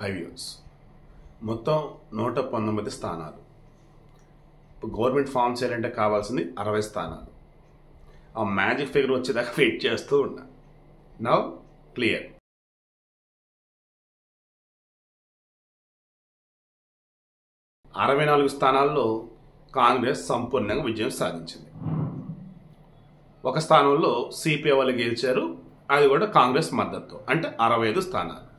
హైవ్యూస్ మొత్తం నూట పంతొమ్మిది స్థానాలు. గవర్నమెంట్ ఫామ్ చేయాలంటే కావాల్సింది అరవై స్థానాలు. ఆ మ్యాజిక్ ఫిగర్ వచ్చేదాకా వెయిట్ చేస్తూ ఉన్నా. Now clear. అరవై నాలుగు స్థానాల్లో కాంగ్రెస్ సంపూర్ణంగా విజయం సాధించింది. ఒక స్థానంలో సిపిఐ వాళ్ళు గెలిచారు అది కూడా కాంగ్రెస్ మద్దతు. అంటే అరవై ఐదు స్థానాలు.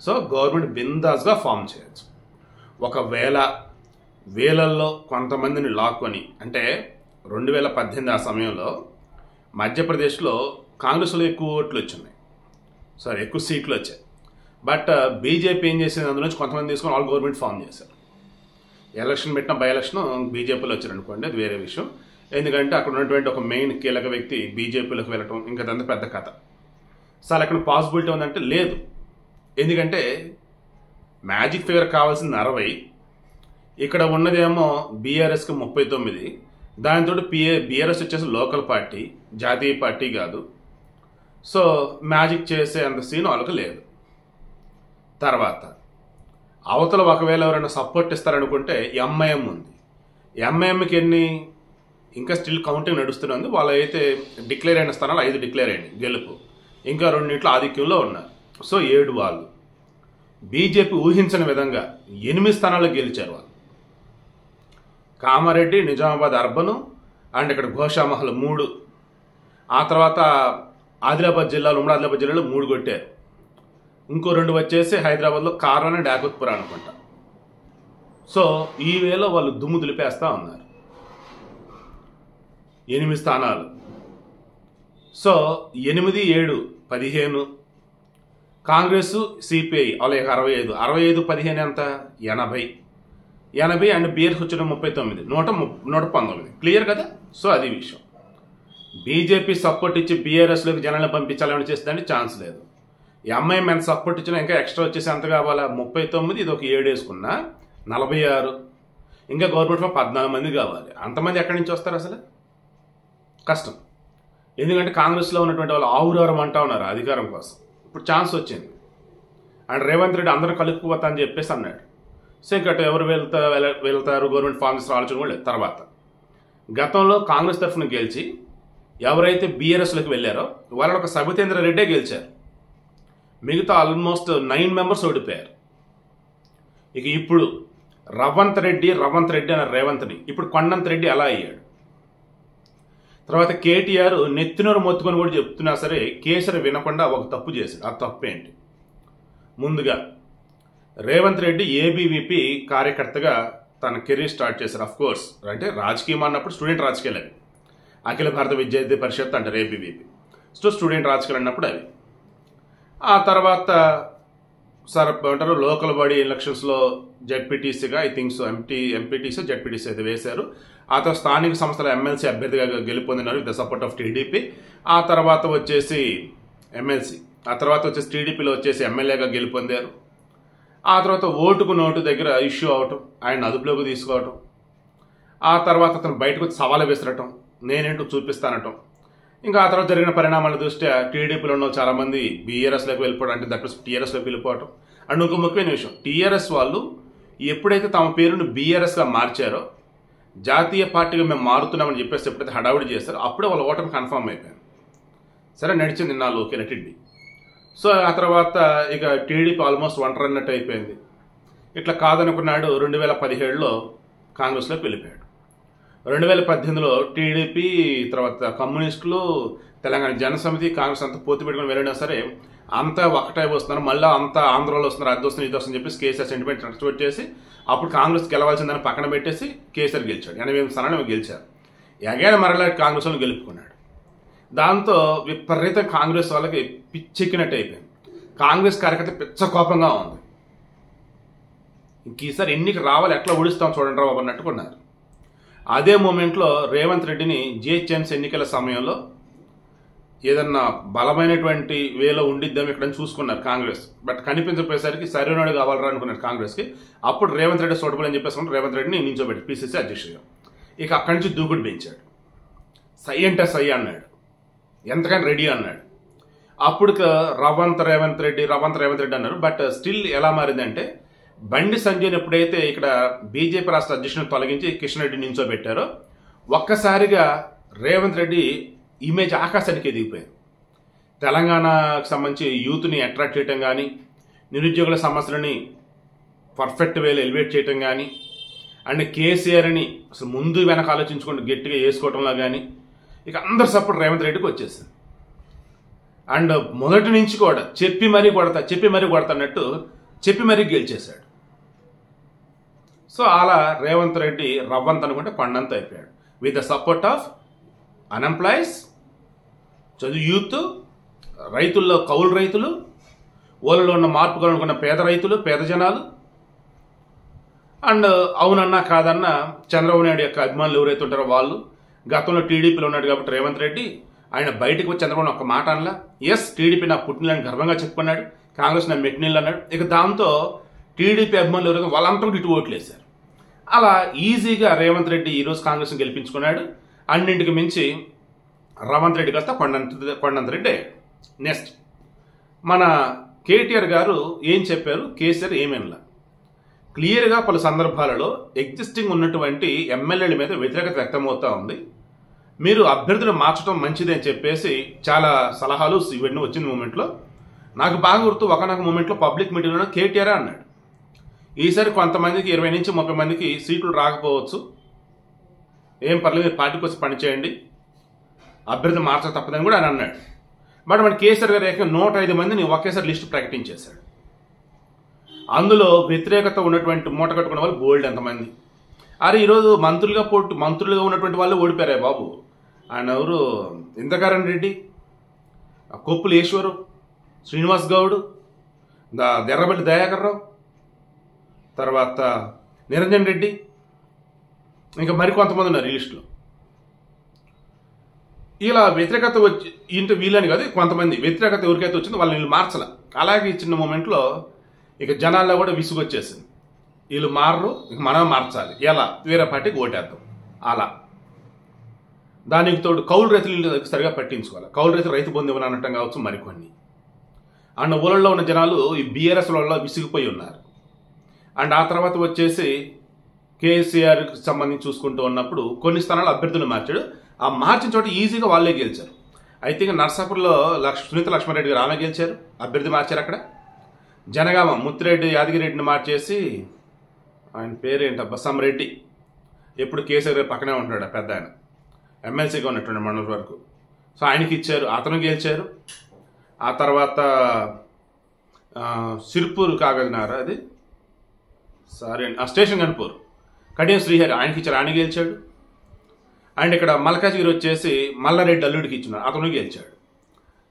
సో గవర్నమెంట్ బిందాస్గా ఫామ్ చేయొచ్చు. ఒకవేళ వేలల్లో కొంతమందిని లాక్కొని అంటే రెండు వేల పద్దెనిమిది ఆ సమయంలో మధ్యప్రదేశ్లో కాంగ్రెస్లో ఎక్కువ ఓట్లు వచ్చినాయి సారీ ఎక్కువ సీట్లు వచ్చాయి. బట్ uh, బీజేపీ ఏం చేసింది? అందులో నుంచి కొంతమంది తీసుకొని ఆల్ గవర్నమెంట్ ఫామ్ చేశారు. ఎలక్షన్ పెట్టిన బై ఎలక్షన్ బీజేపీలో వచ్చారు అనుకోండి అది వేరే విషయం. ఎందుకంటే అక్కడ ఉన్నటువంటి ఒక మెయిన్ కీలక వ్యక్తి బీజేపీలోకి వెళ్ళటం ఇంకా అదంతా పెద్ద కథ. సార్ అక్కడ పాసిబిలిటీ ఉందంటే లేదు. ఎందుకంటే మ్యాజిక్ ఫిగర్ కావాల్సింది అరవై. ఇక్కడ ఉన్నదేమో బీఆర్ఎస్కి ముప్పై తొమ్మిది. దానితో పిఏ బీఆర్ఎస్ వచ్చేసి లోకల్ పార్టీ జాతీయ పార్టీ కాదు. సో మ్యాజిక్ చేసే అంత సీన్ వాళ్ళకి లేదు. తర్వాత అవతల ఒకవేళ ఎవరైనా సపోర్ట్ ఇస్తారనుకుంటే ఎంఐఎం ఉంది. ఎంఐఎంకి ఎన్ని ఇంకా స్టిల్ కౌంటింగ్ నడుస్తున్నది. వాళ్ళు అయితే డిక్లేర్ అయిన స్థానాలు ఐదు డిక్లేర్ అయింది గెలుపు. ఇంకా రెండింటిలో ఆధిక్యంలో ఉన్నారు. సో ఏడు వాళ్ళు. బీజేపీ ఊహించని విధంగా ఎనిమిది స్థానాలు గెలిచారు వాళ్ళు. కామారెడ్డి నిజామాబాద్ అర్బను అండ్ ఇక్కడ ఘోషామహల్ మూడు. ఆ తర్వాత ఆదిలాబాద్ జిల్లాలో ఉమ్మడి ఆదిలాబాద్ జిల్లాలో మూడు కొట్టారు. ఇంకో రెండు వచ్చేసి హైదరాబాద్లో కారణ డాకుత్పుర అనుకుంటా సో ఈ వేలో వాళ్ళు దుమ్ము దులిపేస్తా ఉన్నారు. ఎనిమిది స్థానాలు. సో ఎనిమిది ఏడు పదిహేను కాంగ్రెస్ సిపిఐ అలాగే అరవై ఐదు. అరవై ఐదు పదిహేను ఎంత? ఎనభై. ఎనభై అండ్ బీఆర్ఎస్ వచ్చిన ముప్పై తొమ్మిది. నూట నూట పంతొమ్మిది. క్లియర్ కదా? సో అది విషయం. బీజేపీ సపోర్ట్ ఇచ్చి బీఆర్ఎస్లోకి జనాలను పంపించాలని చేస్తుందంటే ఛాన్స్ లేదు. ఎంఐ మన సపోర్ట్ ఇచ్చినా ఇంకా ఎక్స్ట్రా వచ్చేసి ఎంత కావాలా? ముప్పై తొమ్మిది ఇది ఒక ఏడు వేసుకున్నా. నలభై ఆరు. ఇంకా గవర్నమెంట్ పద్నాలుగు మంది కావాలి. అంతమంది ఎక్కడి నుంచి వస్తారు అసలు? కష్టం. ఎందుకంటే కాంగ్రెస్లో ఉన్నటువంటి వాళ్ళు ఆవురారం అంటా ఉన్నారు అధికారం కోసం. ఇప్పుడు ఛాన్స్ వచ్చింది. అండ్ రేవంత్ రెడ్డి అందరూ కలుపుకుపోతా అని చెప్పేసి అన్నాడు. సో ఇంకా ఎవరు వెళ్తా వెళ్తారు? గవర్నమెంట్ ఫార్మ్స్ ఆలోచన కూడా లేదు. తర్వాత గతంలో కాంగ్రెస్ తరఫున గెలిచి ఎవరైతే బీఆర్ఎస్లోకి వెళ్ళారో వాళ్ళు ఒక సబితేంద్ర రెడ్డే గెలిచారు. మిగతా ఆల్మోస్ట్ నైన్ మెంబర్స్ ఓడిపోయారు. ఇక ఇప్పుడు రవంత్ రెడ్డి రవంత్ రెడ్డి అన్న రేవంత్ని ఇప్పుడు కొండంత్ రెడ్డి అలా అయ్యాడు. తర్వాత కేటీఆర్ నెత్తినోరు మొత్తుకొని కూడా చెప్తున్నా సరే కేసరి వినకుండా ఒక తప్పు చేశాడు. ఆ తప్పు ఏంటి? ముందుగా రేవంత్ రెడ్డి ఏబీవీపీ కార్యకర్తగా తన కెరీర్ స్టార్ట్ చేశారు. అఫ్ కోర్స్ అంటే రాజకీయం అన్నప్పుడు స్టూడెంట్ రాజకీయాలు అవి. అఖిల భారత విద్యార్థి పరిషత్ అంటారు ఏబీవీపీ సో స్టూడెంట్ రాజకీయాలు అన్నప్పుడు అవి. ఆ తర్వాత సార్ అంటారు లోకల్ బాడీ ఎలక్షన్స్లో జడ్పీటీసీగా I think so MP MPTC ZPTC అయితే వేశారు. ఆ తర్వాత స్థానిక సంస్థల ఎమ్మెల్సీ అభ్యర్థిగా గెలుపొందినారు with the support of TDP ఆ తర్వాత వచ్చేసి ఎమ్మెల్సీ ఆ తర్వాత వచ్చేసి టీడీపీలో వచ్చేసి ఎమ్మెల్యేగా గెలుపొందారు. ఆ తర్వాత ఓటుకు నోటు దగ్గర ఇష్యూ అవటం ఆయన అదుపులోకి తీసుకోవటం. ఆ తర్వాత అతను బయటకు వచ్చి సవాలు విసరటం నేనేంటో చూపిస్తానటం. ఇంకా ఆ తర్వాత జరిగిన పరిణామాల దృష్ట్యా టీడీపీలో ఉన్న చాలామంది బీఆర్ఎస్లోకి వెళ్ళిపోవడం అంటే దట్ టీఆర్ఎస్లోకి వెళ్ళిపోవటం. అండ్ ఇంకో ముఖ్యమైన విషయం టీఆర్ఎస్ వాళ్ళు ఎప్పుడైతే తమ పేరును బీఆర్ఎస్గా మార్చారో జాతీయ పార్టీగా మేము మారుతున్నామని చెప్పేసి ఎప్పుడైతే హడావుడి చేస్తారో అప్పుడే వాళ్ళ ఓటమి కన్ఫర్మ్ అయిపోయింది. సరే నడిచింది నాలుగు ఓకే సో ఆ తర్వాత ఇక టీడీపీ ఆల్మోస్ట్ ఒంటరి అన్నట్టు అయిపోయింది. ఇట్లా కాదనుకున్నాడు రెండు వేల పదిహేడులో కాంగ్రెస్లోకి వెళ్ళిపోయాడు. రెండు వేల పద్దెనిమిదిలో టీడీపీ తర్వాత కమ్యూనిస్టులు తెలంగాణ జనసమితి కాంగ్రెస్ అంతా పోటీ పెట్టుకుని వెళ్ళినా సరే అంతా ఒకటే వస్తున్నారు. మళ్ళీ అంతా ఆంధ్రలో వస్తున్నారు. అది వస్తున్నారు ఇది వస్తుందని చెప్పేసి కేసీఆర్ సెంటిమెంట్ ట్రాన్స్పోర్ట్ చేసి అప్పుడు కాంగ్రెస్ గెలవాల్సిందని పక్కన పెట్టేసి కేసీఆర్ గెలిచాడు. ఎనభై ఎనిమిది స్థానాలు గెలిచారు. ఎగైన మరలా కాంగ్రెస్ వాళ్ళు గెలుపుకున్నాడు. దాంతో విపరీత కాంగ్రెస్ వాళ్ళకి పిచ్చెక్కినట్టు అయిపోయింది. కాంగ్రెస్ కార్యకర్త పిచ్చ కోపంగా ఉంది. ఇంక ఈసారి ఎన్నిక రావాలి ఎట్లా ఓడిస్తాం చూడండి రావు అన్నట్టుకున్నారు. అదే మూమెంట్లో రేవంత్ రెడ్డిని జిహెచ్ఎంసీ ఎన్నికల సమయంలో ఏదన్నా బలమైనటువంటి వేలో ఉండిద్దాం ఇక్కడ చూసుకున్నారు కాంగ్రెస్. బట్ కనిపించపోయేసరికి సరైనడు కావాలరా అనుకున్నారు కాంగ్రెస్కి. అప్పుడు రేవంత్ రెడ్డి సోటబుల్ అని చెప్పేసి రేవంత్ రెడ్డిని నించోబెట్టి పీసీసీ అధ్యక్షుడిగా. ఇక అక్కడి నుంచి దూకుడు పెంచాడు. సై అంటే సై అన్నాడు. ఎంతకని రెడీ అన్నాడు. అప్పుడు రవంత్ రేవంత్ రెడ్డి రవంత్ రేవంత్ రెడ్డి అన్నారు. బట్ స్టిల్ ఎలా మారిందంటే బండి సంజయ్ని ఎప్పుడైతే ఇక్కడ బీజేపీ రాష్ట్ర అధ్యక్షుని తొలగించి కిషన్ రెడ్డి నించోబెట్టారో ఒక్కసారిగా రేవంత్ రెడ్డి ఇమేజ్ ఆకాశానికి ఎదిగిపోయింది తెలంగాణకు సంబంధించి యూత్ని అట్రాక్ట్ చేయటం కానీ నిరుద్యోగుల సమస్యలని పర్ఫెక్ట్ వేలో ఎలివేట్ చేయటం కానీ అండ్ కేసీఆర్ని అసలు ముందు వెనక ఆలోచించుకుంటూ గట్టిగా వేసుకోవటంలో కానీ ఇక అందరు సపోర్ట్ రేవంత్ రెడ్డికి వచ్చేసింది. అండ్ మొదటి నుంచి కూడా చెప్పి మరీ కొడతా చెప్పి మరీ కొడతానట్టు చెప్పి మరీ గెలిచేశాడు. సో అలా రేవంత్ రెడ్డి రవ్వంత అనుకుంటే కొండంత అయిపోయాడు. With the support of unemployees చదువు యూత్ రైతుల్లో కౌలు రైతులు ఊళ్ళలో ఉన్న మార్పు కనుక్కున్న పేద రైతులు పేద జనాలు. అండ్ అవునన్నా కాదన్నా చంద్రబాబు నాయుడు యొక్క అభిమానులు ఎవరైతే ఉంటారో వాళ్ళు గతంలో టీడీపీలో ఉన్నాడు కాబట్టి రేవంత్ రెడ్డి ఆయన బయటకు వచ్చి చంద్రబాబు ఒక మాట అనలా. ఎస్ టీడీపీ నా పుట్టినని గర్వంగా చెప్పుకున్నాడు. కాంగ్రెస్ నా మెట్టినీళ్ళు అన్నాడు. ఇక దాంతో టీడీపీ అభిమానులు ఎవరైతే వాళ్ళంతా ఇటు ఓట్లు వేశారు అలా ఈజీగా రేవంత్ రెడ్డి ఈరోజు కాంగ్రెస్ని గెలిపించుకున్నాడు. అన్నింటికి మించి రవంత్ రెడ్డి కాస్త కొండంత కొండంత రెడ్డి నెక్స్ట్ మన కేటీఆర్ గారు ఏం చెప్పారు? కేసీఆర్ ఏమేమిలా? క్లియర్గా పలు సందర్భాలలో ఎగ్జిస్టింగ్ ఉన్నటువంటి ఎమ్మెల్యేల మీద వ్యతిరేకత వ్యక్తమవుతూ ఉంది. మీరు అభ్యర్థులు మార్చడం మంచిది అని చెప్పేసి చాలా సలహాలు ఇవన్నీ వచ్చిన మూమెంట్లో. నాకు బాగా గుర్తు ఒకనొక మూమెంట్లో పబ్లిక్ మీటింగ్లో కేటీఆర్ అన్నాడు. ఈసారి కొంతమందికి ఇరవై నుంచి ముప్పై మందికి సీట్లు రాకపోవచ్చు. ఏం పర్లేదు మీరు పార్టీకి వచ్చి పనిచేయండి. అభ్యర్థి మార్చక తప్పదని కూడా ఆయన అన్నాడు. బట్ మన కేసీఆర్ గారు ఏకంగా నూట ఐదు మందిని ఒకేసారి లిస్టు ప్రకటించేశాడు. అందులో వ్యతిరేకత ఉన్నటువంటి మూట కట్టుకున్న వాళ్ళు బోల్డ్ ఎంతమంది. అరే ఈరోజు మంత్రులుగా పోటీ మంత్రులుగా ఉన్నటువంటి వాళ్ళు ఓడిపోయారే బాబు. ఆయన ఎవరు? ఇంద్రకరణ్ రెడ్డి కొప్పులు ఈశ్వరు శ్రీనివాస్ గౌడ్ దా దెర్రబెల్లి దయాకర్ రావు తర్వాత నిరంజన్ రెడ్డి ఇంకా మరికొంతమంది ఉన్నారు ఈ లిస్టులో. ఇలా వ్యతిరేకత వచ్చి ఇంటి వీళ్ళని కాదు కొంతమంది వ్యతిరేకత ఎవరికైతే వచ్చిందో వాళ్ళని వీళ్ళు మార్చలే. అలాగే ఇచ్చిన మూమెంట్లో ఇక జనాల్లో కూడా విసుగు వచ్చేసింది వీళ్ళు మారరు ఇక మనం మార్చాలి. ఎలా? వేరే పార్టీకి ఓటేద్దాం. అలా. దానికి తోడు కౌలు రైతులు సరిగా పట్టించుకోవాలి. కౌలు రైతులు రైతు బంధు ఇవ్వని అనటం కావచ్చు మరికొన్ని. అండ్ ఊళ్ళల్లో ఉన్న జనాలు ఈ బీఆర్ఎస్ వాళ్ళలో విసిగిపోయి ఉన్నారు. అండ్ ఆ తర్వాత వచ్చేసి కేసీఆర్కి సంబంధించి చూసుకుంటూ ఉన్నప్పుడు కొన్ని స్థానాలు అభ్యర్థులు మార్చాడు. ఆ మార్చిన చోట ఈజీగా వాళ్ళే గెలిచారు. అయితే ఇంకా నర్సాపూర్లో లక్ష సునీత లక్ష్మారెడ్డి గారు ఆమె గెలిచారు. అభ్యర్థి మార్చారు అక్కడ. జనగామ ముత్తిరెడ్డి యాదగిరెడ్డిని మార్చేసి ఆయన పేరేంట రెడ్డి ఎప్పుడు కేసీఆర్ గారు పక్కనే ఉంటాడు పెద్ద ఆయన. ఎమ్మెల్సీగా ఉన్నటువంటి మండలం వరకు. సో ఆయనకి ఇచ్చారు. అతను గెలిచారు. ఆ తర్వాత సిర్పూర్ కాగజనారా అది? సారీ అండి. ఆ స్టేషన్ కనుపూర్ కడియం శ్రీహరి ఆయనకి ఇచ్చారు ఆయన గెలిచాడు. అండ్ ఇక్కడ మల్కాజ్గిరి వచ్చేసి మల్లారెడ్డి అల్లుడికి ఇచ్చినారు అతను గెలిచాడు.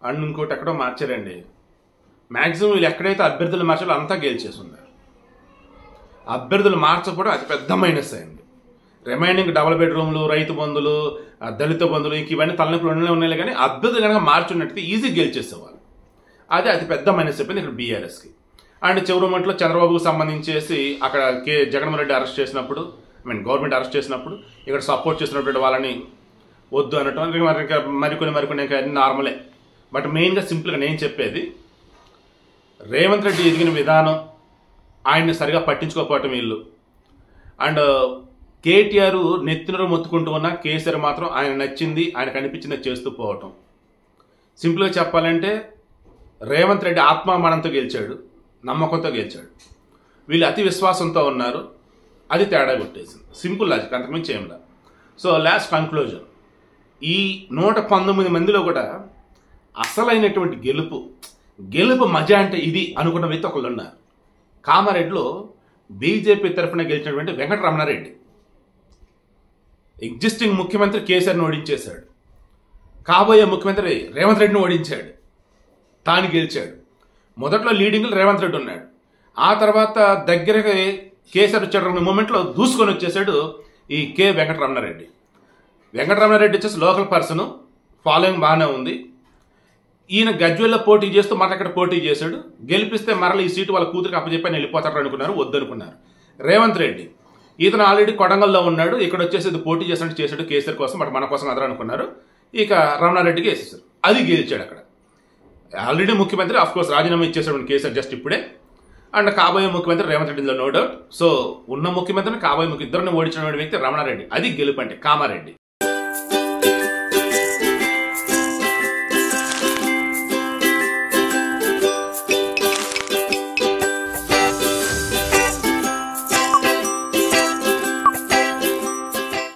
అండ్ ఇంకోటి ఎక్కడో మార్చారండి. మ్యాక్సిమం వీళ్ళు ఎక్కడైతే అభ్యర్థులు మార్చాలో అంతా గెలిచేసి ఉన్నారు. అభ్యర్థులు మార్చకపోవడం అతి పెద్ద మైనస్ అయింది రిమైనింగ్ డబుల్ బెడ్రూమ్లు రైతు బంధులు దళిత బంధులు ఇంక ఇవన్నీ తలనొప్పులు ఉండలే ఉన్నాయి కానీ అభ్యర్థులు కనుక మార్చున్నట్టయితే ఈజీ గెలిచేసేవాళ్ళు. అది అతి పెద్ద మైనస్ చెప్పింది ఇక్కడ బీఆర్ఎస్కి అండ్ చివరి మొమెంట్లో చంద్రబాబుకు సంబంధించేసి అక్కడ కే జగన్మోహన్ రెడ్డి అరెస్ట్ చేసినప్పుడు ఐ మీన్ గవర్నమెంట్ అరెస్ట్ చేసినప్పుడు ఇక్కడ సపోర్ట్ చేసినటువంటి వాళ్ళని వద్దు అనటం మరి మరికొన్ని మరికొన్ని ఇంకా అన్ని నార్మలే బట్ మెయిన్గా సింపుల్గా నేను చెప్పేది రేవంత్ రెడ్డి ఎదిగిన విధానం ఆయన్ని సరిగా పట్టించుకోకపోవటం వీళ్ళు. అండ్ కేటీఆర్ నెత్తినరు మొత్తుకుంటూ ఉన్న కేసీఆర్ మాత్రం ఆయన నచ్చింది ఆయన కనిపించింది చేస్తూ పోవటం. సింపుల్గా చెప్పాలంటే రేవంత్ రెడ్డి ఆత్మామానంతో గెలిచాడు నమ్మకంతో గెలిచాడు. వీళ్ళు అతి విశ్వాసంతో ఉన్నారు. అది తేడా కొట్టేసింది. సింపుల్ లాజిక్ అంతకుమించి ఏం లేదు. సో లాస్ట్ కంక్లూజన్ ఈ నూట పంతొమ్మిది మందిలో కూడా అసలైనటువంటి గెలుపు గెలుపు మజా అంటే ఇది అనుకున్న వ్యక్తి ఒకళ్ళు ఉన్నారు. కామారెడ్డిలో బీజేపీ తరఫున గెలిచినటువంటి వెంకటరమణారెడ్డి. ఎగ్జిస్టింగ్ ముఖ్యమంత్రి కేసీఆర్ని ఓడించేశాడు. కాబోయే ముఖ్యమంత్రి రేవంత్ రెడ్డిని ఓడించాడు. తాను గెలిచాడు. మొదట్లో లీడింగ్లో రేవంత్ రెడ్డి ఉన్నాడు. ఆ తర్వాత దగ్గరగా కేసీఆర్ వచ్చేటప్పుడు మూమెంట్లో దూసుకొని వచ్చేసాడు ఈ కె వెంకటరమణారెడ్డి. వెంకటరమణారెడ్డి వచ్చేసి లోకల్ పర్సన్ ఫాలోయింగ్ బాగానే ఉంది. ఈయన గజ్వెల్లో పోటీ చేస్తూ మరల అక్కడ పోటీ చేశాడు. గెలిపిస్తే మరల ఈ సీటు వాళ్ళ కూతురికి అప్పచెప్పని వెళ్ళిపోతారు అనుకున్నారు వద్దనుకున్నారు. రేవంత్ రెడ్డి. ఇతను ఆల్రెడీ కొడంగల్లో ఉన్నాడు ఇక్కడ వచ్చేసి ఇది పోటీ చేసినట్టు చేశాడు కేసీఆర్ కోసం బట్ మన కోసం అదరు అనుకున్నారు. ఇక రమణారెడ్డికి వేసేసారు. అది గెలిచాడు అక్కడ. ఆల్రెడీ ముఖ్యమంత్రి ఆఫ్ కోర్స్ రాజీనామా ఇచ్చేసాడు కేసీఆర్ జస్ట్ ఇప్పుడే. అండ్ కాబోయే ముఖ్యమంత్రి రేవంత్ రెడ్డిలో నో డౌట్. సో ఉన్న ముఖ్యమంత్రిని కాబోయే ముఖ్య ఇద్దరిని ఓడించిన వ్యక్తి రమణారెడ్డి. అది గెలుపంటే కామారెడ్డి.